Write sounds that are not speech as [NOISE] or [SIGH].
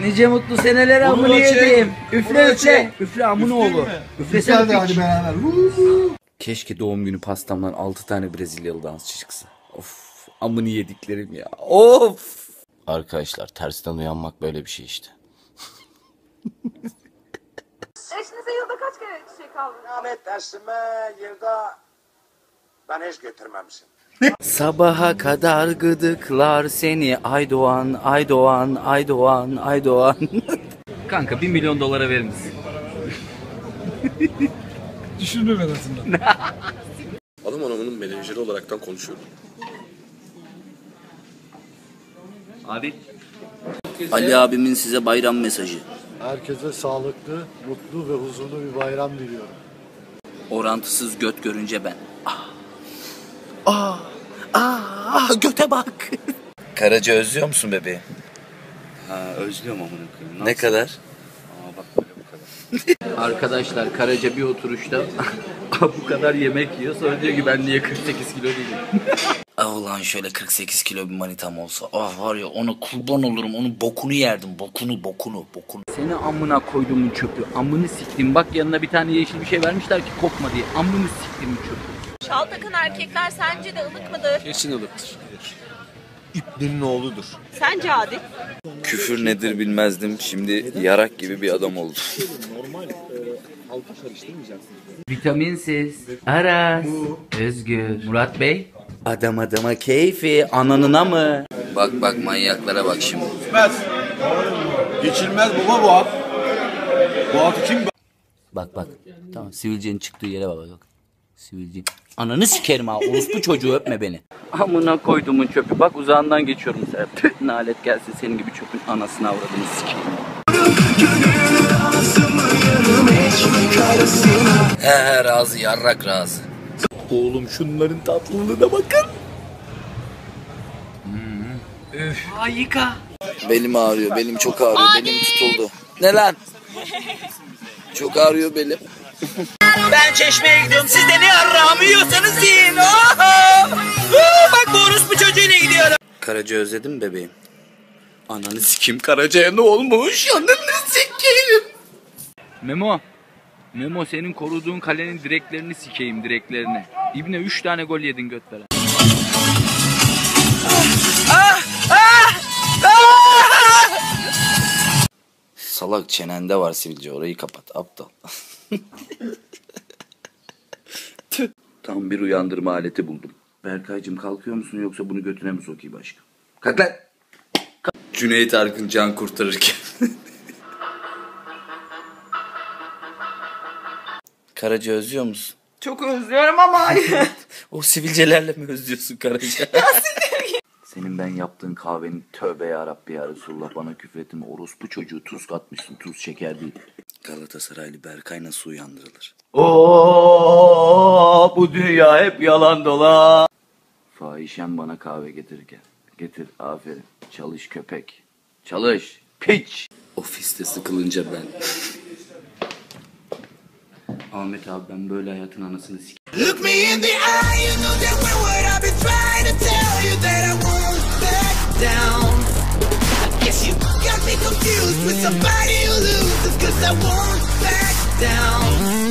Nice mutlu seneler Bunu amını da çek. yediğim. Bunu Üfle üfle. Üfle amını Üfleyeyim oğlu. mi? Üflesene Hadi hadi piç. beraber. Keşke doğum günü pastamdan 6 tane Brezilyalı dansçı çıksa. Of amını yediklerim ya. Of. Arkadaşlar tersten uyanmak böyle bir şey işte. [LAUGHS] Eşinize yılda kaç kere çiçek aldınız? Yani tersime yılda ben hiç götürmemişim. Sabaha kadar gıdıklar seni Aydoğan, Aydoğan, Aydoğan, Aydoğan. [LAUGHS] Kanka 1 milyon dolara verir misin? [LAUGHS] Düşündüm en azından. [LAUGHS] Adam hanımının menajeri olaraktan konuşuyorum. Abi. Ali abimin size bayram mesajı. Herkese sağlıklı, mutlu ve huzurlu bir bayram diliyorum. Orantısız göt görünce ben. Ah. Ah. Ah. Göte bak. Karaca özlüyor musun bebeği? Ha özlüyorum amına koyayım. Ne kadar? Aa bak böyle bu kadar. [LAUGHS] Arkadaşlar Karaca bir oturuşta [LAUGHS] bu kadar yemek yiyor. Sonra diyor ki ben niye 48 kilo değilim. [LAUGHS] Ah ulan şöyle 48 kilo bir manitam olsa. Ah var ya ona kurban olurum. Onun bokunu yerdim. Bokunu, bokunu, bokunu. Seni amına koyduğumun çöpü. Amını siktim. Bak yanına bir tane yeşil bir şey vermişler ki kokma diye. Amını siktim çöpü. Şal takın erkekler sence de ılık mıdır? Kesin ılıktır. İbnin oğludur. Sence Adil? Küfür nedir bilmezdim. Şimdi yarak gibi bir adam oldum. Vitaminsiz. Aras. Özgür. Murat Bey. Adam adama keyfi. Ananına mı? Bak bak manyaklara bak şimdi. Geçilmez. Geçilmez baba bu at. Bu atı kim Bak bak. Tamam sivilcenin çıktığı yere bak bak. Sivilce. Ananı sikerim ha. Orospu çocuğu öpme beni. Amına koyduğumun çöpü. Bak uzağından geçiyorum mesela. Tüh, nalet gelsin senin gibi çöpün anasını avradını sikeyim. He razı yarrak razı. Oğlum şunların tatlılığına bakın. Harika. Belim ağrıyor. Belim çok ağrıyor. Belim tutuldu. Ne lan? Çok ağrıyor belim. Ben çeşmeye gidiyorum. Siz de ne arrağımı yiyorsanız yiyin. Oho! Oo, Bak bu orospu çocuğuyla gidiyorum. Karaca özledin mi bebeğim? Ananı sikim Karaca'ya ne olmuş? Ananı sikeyim. Memo. Memo senin koruduğun kalenin direklerini sikeyim direklerini. İbne 3 tane gol yedin göt veren. Salak çenende var sivilce orayı kapat aptal. Tam bir uyandırma aleti buldum. Berkaycığım kalkıyor musun yoksa bunu götüne mi sokayım aşkım? Kalk lan. Kalk. Cüneyt Arkın can kurtarırken. Karaca özlüyor musun? Çok özlüyorum ama [LAUGHS] O sivilcelerle mi özlüyorsun Karaca? [LAUGHS] Senin ben yaptığın kahvenin tövbe ya Rabbi ya Resulullah bana küfretme. Orospu çocuğu tuz katmışsın tuz şeker değil. Galatasaraylı Berkay nasıl uyandırılır? Oo, bu dünya hep yalan dola. Fahişem bana kahve getirirken. Getir aferin. Çalış köpek. Çalış. Piç. Ofiste sıkılınca ben. [LAUGHS] Ahmet abi ben böyle hayatın anasını sik. Look me in the eye, you know that we're what I've been trying to tell you that I won't back down. I guess you got me confused with somebody who loses, cause I won't back down.